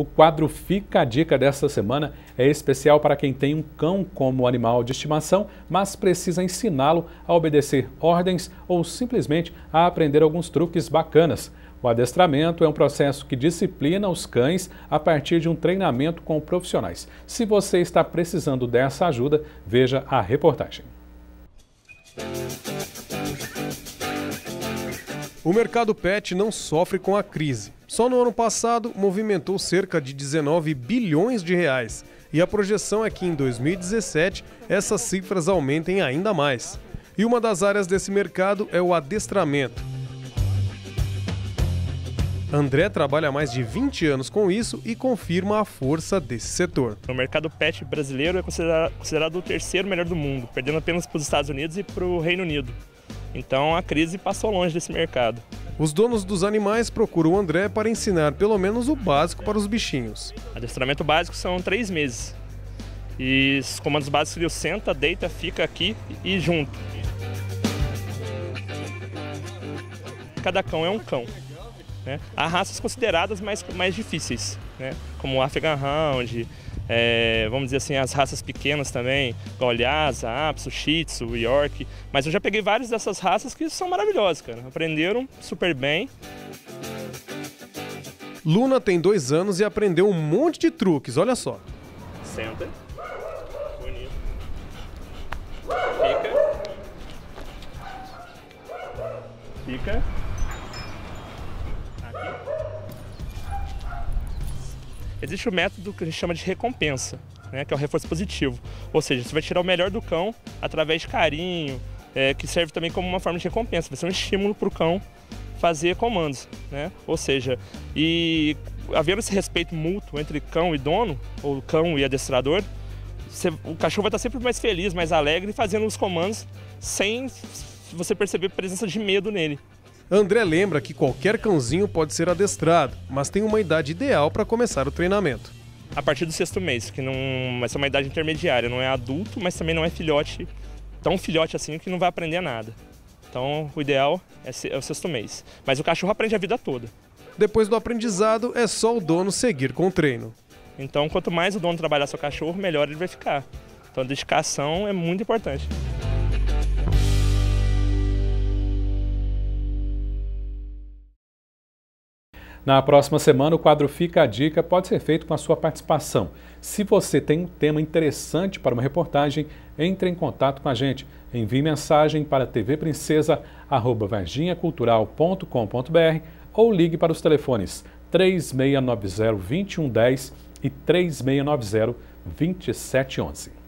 O quadro Fica a Dica desta semana é especial para quem tem um cão como animal de estimação, mas precisa ensiná-lo a obedecer ordens ou simplesmente a aprender alguns truques bacanas. O adestramento é um processo que disciplina os cães a partir de um treinamento com profissionais. Se você está precisando dessa ajuda, veja a reportagem. O mercado pet não sofre com a crise. Só no ano passado movimentou cerca de 19 bilhões de reais. E a projeção é que em 2017 essas cifras aumentem ainda mais. E uma das áreas desse mercado é o adestramento. André trabalha há mais de 20 anos com isso e confirma a força desse setor. O mercado pet brasileiro é considerado, considerado o terceiro melhor do mundo, perdendo apenas para os Estados Unidos e para o Reino Unido. Então a crise passou longe desse mercado. Os donos dos animais procuram o André para ensinar pelo menos o básico para os bichinhos. Adestramento básico são três meses. E os comandos básicos seriam senta, deita, fica aqui e junto. Cada cão é um cão. Né? Há raças consideradas mais, mais difíceis, né? como o Afghan Hound, é, vamos dizer assim, as raças pequenas também, igual Lhasa, Apso, Shih Tzu, York. Mas eu já peguei várias dessas raças que são maravilhosas, cara. Aprenderam super bem. Luna tem dois anos e aprendeu um monte de truques, olha só. Senta. Bonito. Fica. Fica. Existe o método que a gente chama de recompensa, né, que é o reforço positivo. Ou seja, você vai tirar o melhor do cão através de carinho, é, que serve também como uma forma de recompensa, vai ser um estímulo para o cão fazer comandos. Né? Ou seja, e havendo esse respeito mútuo entre cão e dono, ou cão e adestrador, você, o cachorro vai estar sempre mais feliz, mais alegre, fazendo os comandos sem você perceber a presença de medo nele. André lembra que qualquer cãozinho pode ser adestrado, mas tem uma idade ideal para começar o treinamento. A partir do sexto mês, que não vai ser uma idade intermediária, não é adulto, mas também não é filhote, tão filhote assim que não vai aprender nada. Então, o ideal é, é o sexto mês. Mas o cachorro aprende a vida toda. Depois do aprendizado, é só o dono seguir com o treino. Então, quanto mais o dono trabalhar seu cachorro, melhor ele vai ficar. Então, a dedicação é muito importante. Na próxima semana, o quadro Fica a Dica pode ser feito com a sua participação. Se você tem um tema interessante para uma reportagem, entre em contato com a gente. Envie mensagem para tvprincesa.varginhacultural.com.br ou ligue para os telefones 3690-2110 e 3690-2711.